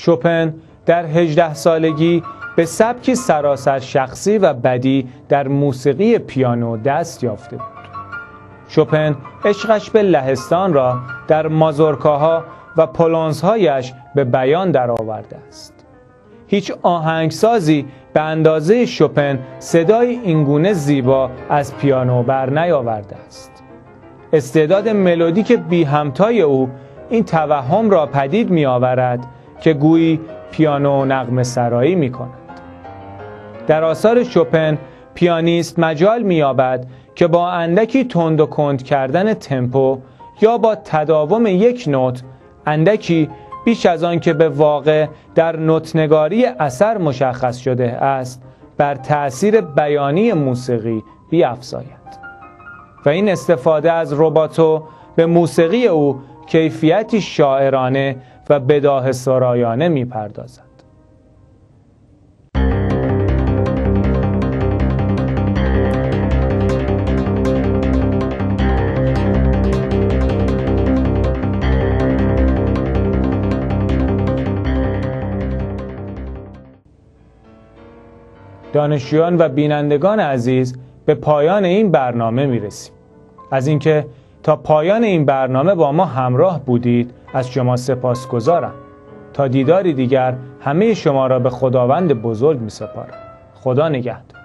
شوپن در 18 سالگی به سبکی سراسر شخصی و بدی در موسیقی پیانو دست یافته بود. شوپن عشقش به لهستان را در مازورکاها و پولونزهایش به بیان درآورده است. هیچ آهنگسازی به اندازه شوپن صدای اینگونه زیبا از پیانو بر نیاورده است. استعداد ملودیک بی همتای او این توهم را پدید می آورد که گویی پیانو نغم سرایی می کند. در آثار شوپن پیانیست مجال می‌یابد که با اندکی تند و کند کردن تمپو یا با تداوم یک نوت اندکی بیش از آن که به واقع در نوتنگاری اثر مشخص شده است بر تأثیر بیانی موسیقی بیافزاید و این استفاده از روباتو به موسیقی او کیفیتی شاعرانه و بداه سرایانه می‌پردازد دانشجویان و بینندگان عزیز به پایان این برنامه می رسیم. از اینکه تا پایان این برنامه با ما همراه بودید از شما سپاس گذارم. تا دیداری دیگر همه شما را به خداوند بزرگ می سپارم. خدا نگهدار.